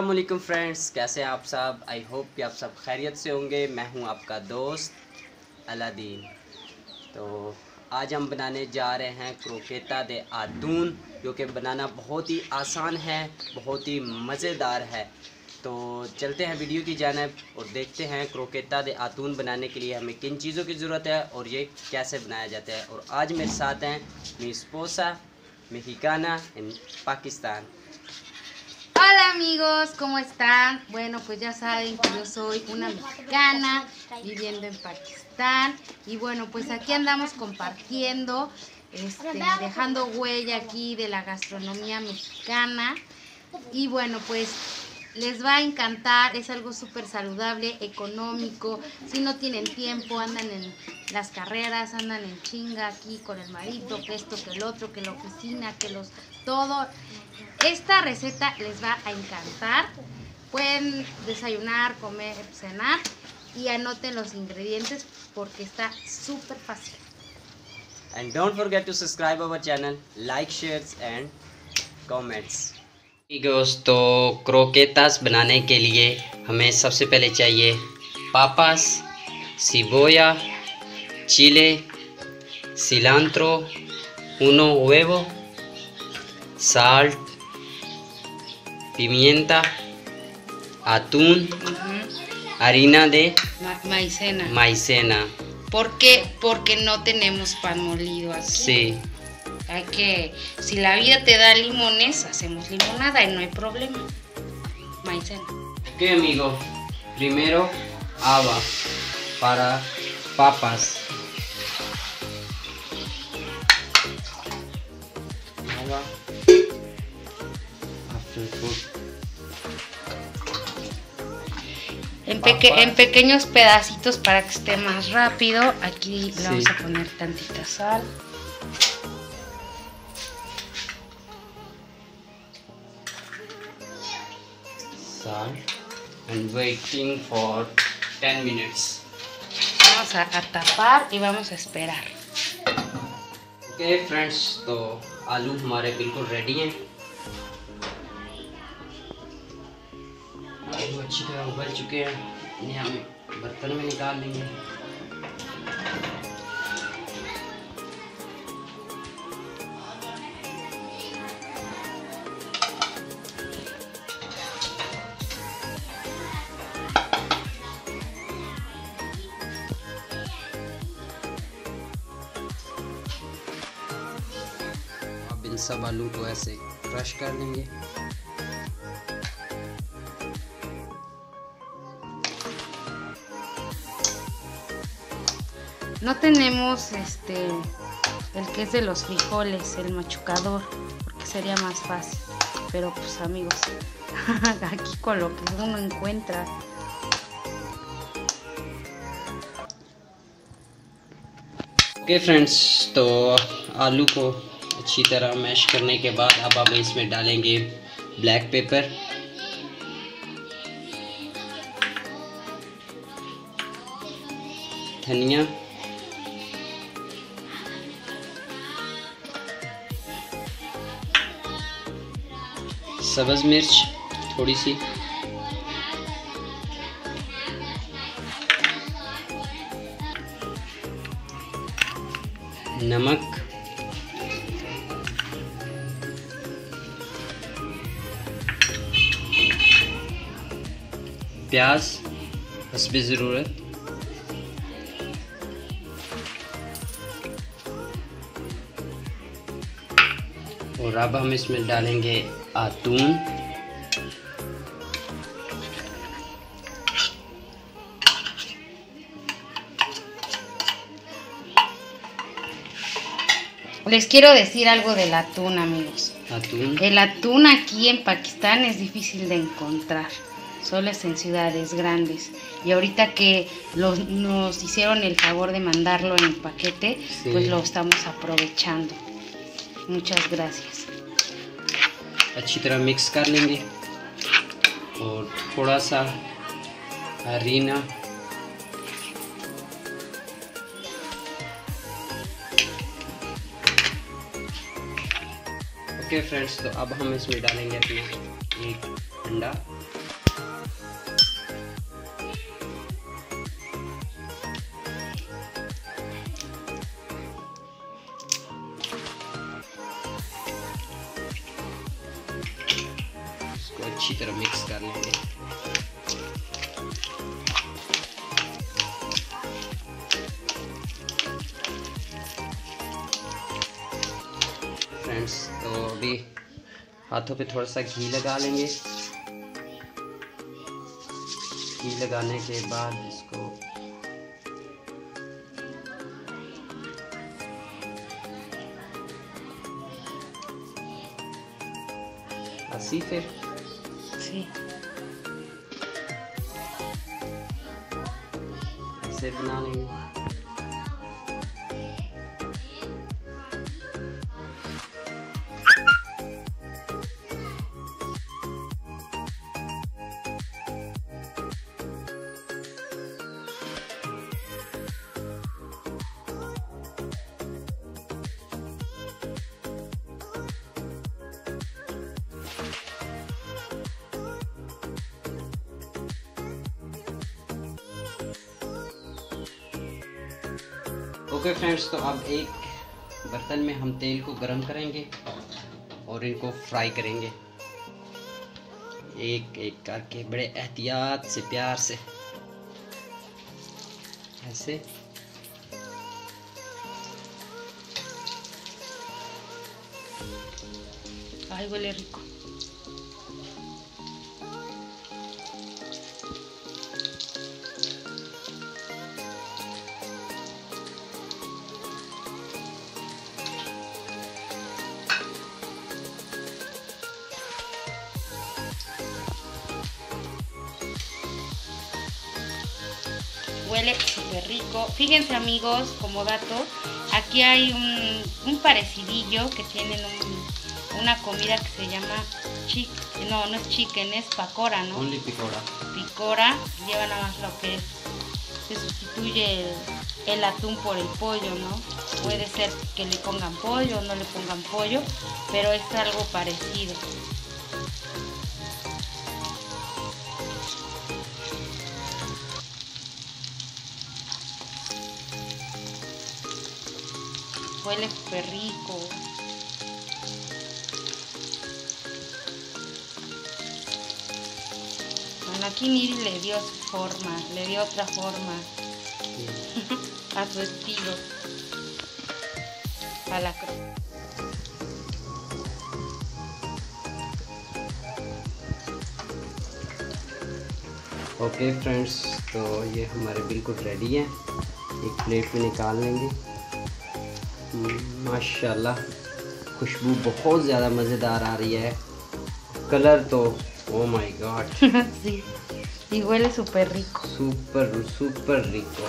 वालेकुम फ्रेंड्स कैसे हैं आप सब? आई होप कि आप सब खैरियत से होंगे। मैं हूँ आपका दोस्त अलादीन। तो आज हम बनाने जा रहे हैं क्रोकेता दे आदून जो कि बनाना बहुत ही आसान है, बहुत ही मज़ेदार है। तो चलते हैं वीडियो की जानब और देखते हैं क्रोकेता दे आतून बनाने के लिए हमें किन चीज़ों की ज़रूरत है और ये कैसे बनाया जाता है। और आज मेरे साथ हैं esposa, mexicana, en Pakistán. Hola amigos, ¿cómo están? Bueno, pues ya saben que yo soy una mexicana viviendo en Pakistán y bueno, pues aquí andamos compartiendo, este, dejando huella aquí de la gastronomía mexicana y bueno, pues les va a encantar, es algo súper saludable, económico, si no tienen tiempo, andan en las carreras, andan en chinga aquí con el marito, que esto, que el otro, que la oficina, que los, todo. Esta receta les va a encantar, pueden desayunar, comer, cenar y anoten los ingredientes porque está súper fácil. And don't forget to subscribe our channel, like, shares and comments Amigos, तो क्रोकेतास बनाने के लिए हमें सबसे पहले चाहिए पापास सिबोया चिले cilantro uno huevo salt pimienta atún harina de maicena. maicena ¿Por qué? Porque no tenemos pan molido aquí. sí Hay que, si la vida te da limones, hacemos limonada y no hay problema. Maicena. Ok amigo, primero agua para papas. Food. En, peque- en pequeños pedacitos para que esté más rápido. Aquí le vamos a poner tantita sal. Salt and waiting for 10 minutes. Vamos a, a tapar y vamos a esperar. Okay friends तो आलू हमारे बिल्कुल रेडी हैं आलू अच्छी तरह उबल चुके हैं इन्हें हम बर्तन में निकाल लेंगे इन सब आलू को ऐसे क्रश कर लेंगे No tenemos este el que es de los frijoles, el machucador, porque sería más fácil. Pero pues amigos, aquí con lo que uno encuentra. Okay friends तो आलू को अच्छी तरह मैश करने के बाद अब हम इसमें डालेंगे ब्लैक पेपर। धनिया। सब्ज़ मिर्च थोड़ी सी। नमक। प्याज हसब ज़रूरत और अब हम इसमें डालेंगे आतून Les quiero decir algo del atún, amigos. आतून El atún aquí en Pakistán es difícil de encontrar, solo es en ciudades grandes. Y ahorita que los- nos hicieron el favor de mandarlo en paquete, Sí. pues lo estamos aprovechando. Muchas gracias. अच्छी तरह मिक्स कर लेंगे और थोड़ा सा Harina okay friends तो अब हम इसमें डालेंगे अपने एक अंडा अच्छी तरह मिक्स कर लेंगे फ्रेंड्स तो अभी हाथों पे थोड़ा सा घी लगा लेंगे। घी लगाने के बाद इसको así फिर। okay. Save the okay friends तो अब एक बर्तन में हम तेल को गरम करेंगे और इनको फ्राई करेंगे। एक एक करके बड़े एहतियात से प्यार से। ऐसे। Ay, huele rico. Huele súper rico. Fíjense amigos, como dato, aquí hay un, un parecidillo que tienen un- una comida que se llama chic, no, no es chicken, es pacora, ¿no? only picora Picora, lleva nada más lo que es, se sustituye el, el atún por el pollo, ¿no? Puede ser que le pongan pollo o no le pongan pollo, pero es algo parecido. Huele súper rico. Bueno, aquí Miri le dio su forma, le dio otra forma a su estilo. A la cro- okay friends तो ये हमारे बिल्कुल रेडी हैं एक प्लेट में निकाल लेंगे हम्म, माशाल्लाह खुशबू बहुत ज़्यादा मज़ेदार आ रही है कलर तो ओ my God. Y huele súper rico. Super super RIICO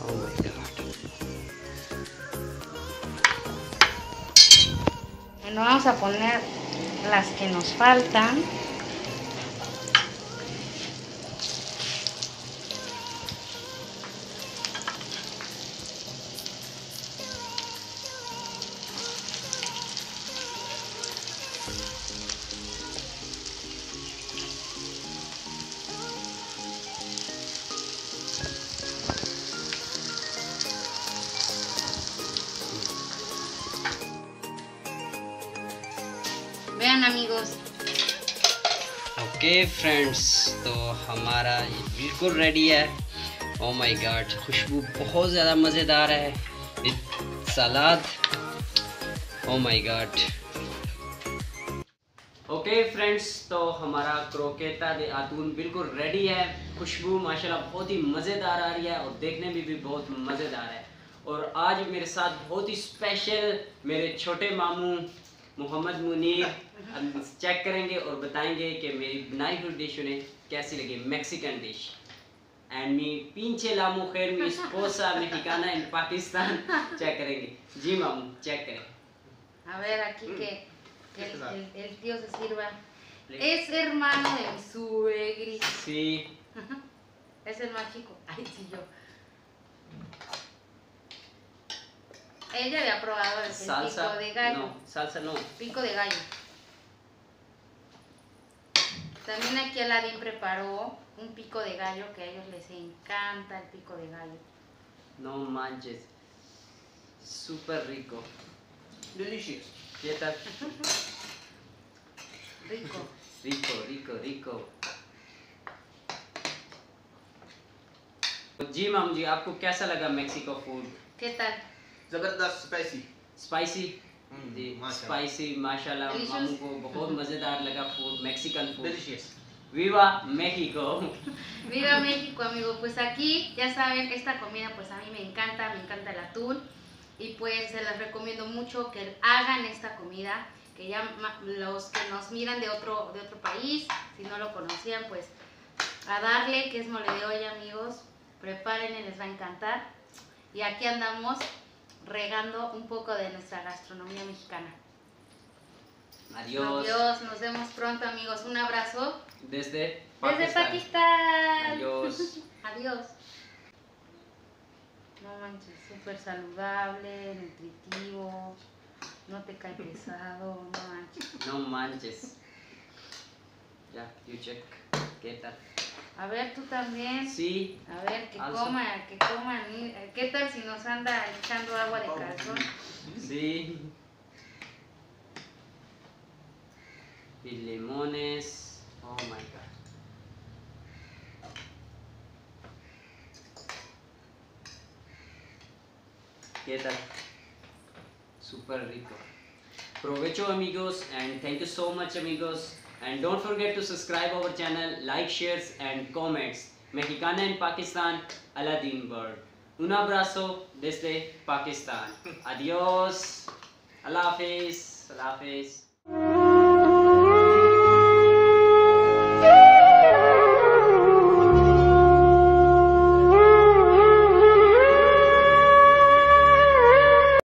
Oh my God. Bueno, vamos a poner las que nos faltan. Friends तो हमारा ये बिल्कुल रेडी है। ओ माय गॉड खुशबू बहुत ज़्यादा मज़ेदार है। With salad oh my God okay friends तो हमारा क्रोकेटा दे आतून बिल्कुल रेडी है। खुशबू माशाल्लाह बहुत ही मज़ेदार आ रही है और देखने में भी, भी बहुत मज़ेदार है। और आज मेरे साथ बहुत ही स्पेशल मेरे छोटे मामू मोहम्मद मुनीर हम चेक करेंगे और बताएँगे कि मेरी बनाई हुई डिश उन्हें कैसी लगी Mexican dish and me pinche la mujer mi esposa mexicana en Pakistan check करेंगे जी मामू चेक करें a ver aquí que, que el, el- el tío se sirva. Es hermano de mi suegri. sí Es el más chico. Ay, sí, yo. ella había probado el, el salsa. pico de gallo. No, salsa no. Pico de gallo. También aquí Aladín preparó un pico de gallo que a ellos les encanta el pico de gallo. No manches. Súper rico. Delicious. ¿Qué tal? Rico. Rico, rico, rico. जी माम जी आपको कैसा लगा Mexico food ¿Qué tal? जबरदस्त spicy spicy हम्म, जी माशाल्लाह। स्पाइसी माशाल्लाह Delicious. मामू को बहुत मज़ेदार लगा फूड मेक्सिकन फूड Delicious. विवा Mexico Viva México, amigo. Pues aquí, ya saben, esta comida pues a mí me encanta, me encanta el atún. Y pues se las recomiendo mucho que hagan esta comida. Que ya ma- los que nos miran de otro, de otro país, si no lo conocían, pues a darle, que es mole de olla, amigos. Prepárenle, les va a encantar. Y aquí andamos regando un poco de nuestra gastronomía mexicana. Adiós. Adiós, nos vemos pronto, amigos. Un abrazo Desde desde Pakistán. Pakistán. Adiós. Adiós. No manches, súper saludable, nutritivo, no te cae pesado, no manches. No manches. Ya, you check. ¿Qué tal? A ver, tú también. Sí. A ver, que Also. coman, que coman. y- ¿Qué tal si nos anda echando agua de calzón? Sí. Y limones. Oh my god. ¿Qué tal? Super rico. Provecho amigos and thank you so much amigos. And don't forget to subscribe our channel, like, shares and comments. Mexicana in Pakistan, Aladdin Bird. Un abrazo desde Pakistan. Adiós. Allah Hafiz. Allah Hafiz.